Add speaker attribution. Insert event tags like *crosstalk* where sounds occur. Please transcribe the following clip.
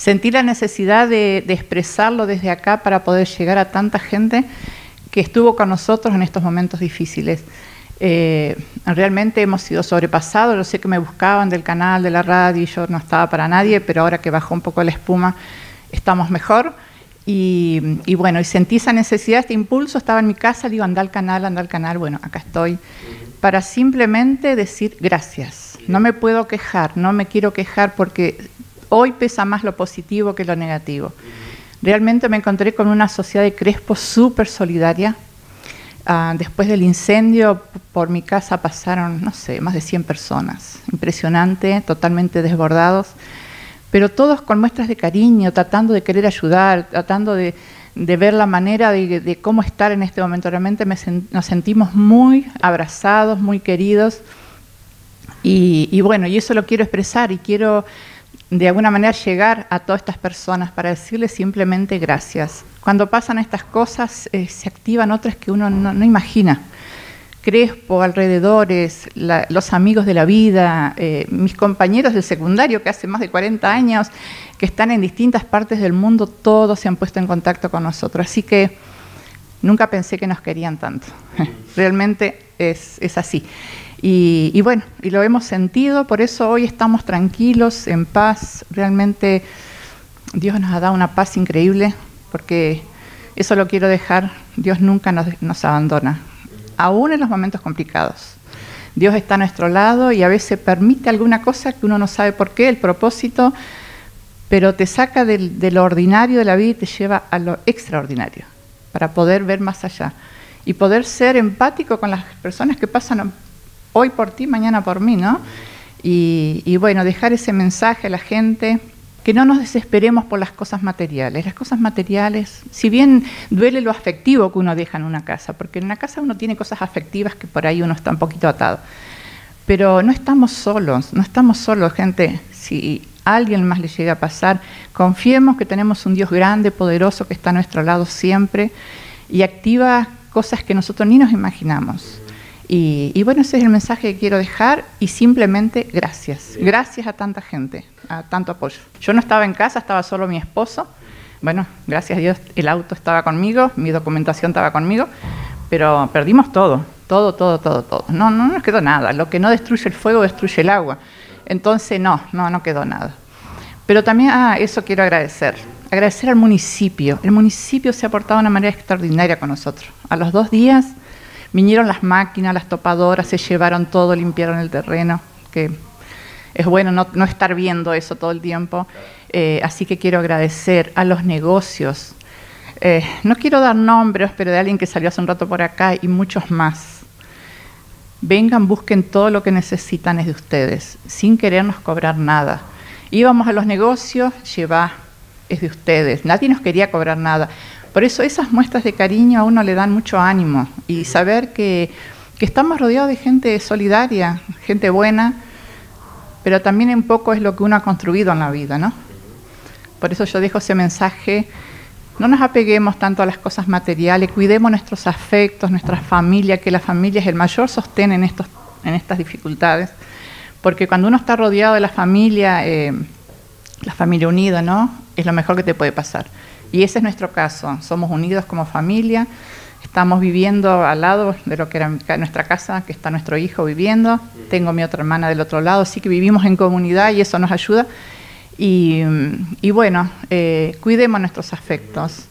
Speaker 1: sentí la necesidad de, expresarlo desde acá para poder llegar a tanta gente que estuvo con nosotros en estos momentos difíciles. Eh, realmente hemos sido sobrepasados, yo sé que me buscaban del canal, de la radio, y yo no estaba para nadie, pero ahora que bajó un poco la espuma, estamos mejor. Y, bueno, y sentí esa necesidad, este impulso, estaba en mi casa, digo, anda al canal, anda al canal, bueno, acá estoy, para simplemente decir gracias. No me puedo quejar, no me quiero quejar porque hoy pesa más lo positivo que lo negativo. Realmente me encontré con una sociedad de Crespo súper solidaria. Ah, después del incendio, por mi casa pasaron, no sé, más de 100 personas. Impresionante, totalmente desbordados. Pero todos con muestras de cariño, tratando de querer ayudar, tratando de, ver la manera de, cómo estar en este momento. Realmente nos sentimos muy abrazados, muy queridos. Y, y bueno, y eso lo quiero expresar y quiero de alguna manera llegar a todas estas personas para decirles simplemente gracias. Cuando pasan estas cosas eh, se activan otras que uno no, imagina. Crespo, alrededores, los amigos de la vida, eh, mis compañeros del secundario que hace más de 40 años, que están en distintas partes del mundo, todos se han puesto en contacto con nosotros. Así que nunca pensé que nos querían tanto. *laughs* Realmente es, es así. Y, bueno, y lo hemos sentido, por eso hoy estamos tranquilos, en paz. Realmente Dios nos ha dado una paz increíble, porque eso lo quiero dejar, Dios nunca nos, nos abandona, aún en los momentos complicados. Dios está a nuestro lado y a veces permite alguna cosa que uno no sabe por qué, el propósito, pero te saca del, de lo ordinario de la vida y te lleva a lo extraordinario, para poder ver más allá y poder ser empático con las personas que pasan hoy por ti, mañana por mí, ¿no? Y, bueno, dejar ese mensaje a la gente, que no nos desesperemos por las cosas materiales. Las cosas materiales, si bien duele lo afectivo que uno deja en una casa, porque en una casa uno tiene cosas afectivas que por ahí uno está un poquito atado. Pero no estamos solos, no estamos solos, gente. Si a alguien más le llega a pasar, confiemos que tenemos un Dios grande, poderoso, que está a nuestro lado siempre y activa cosas que nosotros ni nos imaginamos. Y, bueno, ese es el mensaje que quiero dejar y simplemente gracias. Gracias a tanta gente, a tanto apoyo. Yo no estaba en casa, estaba solo mi esposo. Bueno, gracias a Dios el auto estaba conmigo, mi documentación estaba conmigo, pero perdimos todo, todo, todo, todo, todo. No, no nos quedó nada. Lo que no destruye el fuego destruye el agua. Entonces, no, no, no quedó nada. Pero también, ah, eso quiero agradecer. Agradecer al municipio. El municipio se ha portado de una manera extraordinaria con nosotros. A los dos días Vinieron las máquinas, las topadoras, se llevaron todo, limpiaron el terreno, que es bueno no, estar viendo eso todo el tiempo. Eh, así que quiero agradecer a los negocios. Eh, no quiero dar nombres, pero de alguien que salió hace un rato por acá y muchos más. Vengan, busquen todo lo que necesitan es de ustedes, sin querernos cobrar nada. Íbamos a los negocios, lleva, es de ustedes. Nadie nos quería cobrar nada. Por eso esas muestras de cariño a uno le dan mucho ánimo y saber que, estamos rodeados de gente solidaria, gente buena, pero también en poco es lo que uno ha construido en la vida, ¿no? Por eso yo dejo ese mensaje, no nos apeguemos tanto a las cosas materiales, cuidemos nuestros afectos, nuestra familia, que la familia es el mayor sostén en, estos, en estas dificultades, porque cuando uno está rodeado de la familia, eh, la familia unida, ¿no? Es lo mejor que te puede pasar. Y ese es nuestro caso. Somos unidos como familia, estamos viviendo al lado de lo que era nuestra casa, que está nuestro hijo viviendo. Tengo mi otra hermana del otro lado, así que vivimos en comunidad y eso nos ayuda. Y, bueno, eh, cuidemos nuestros afectos.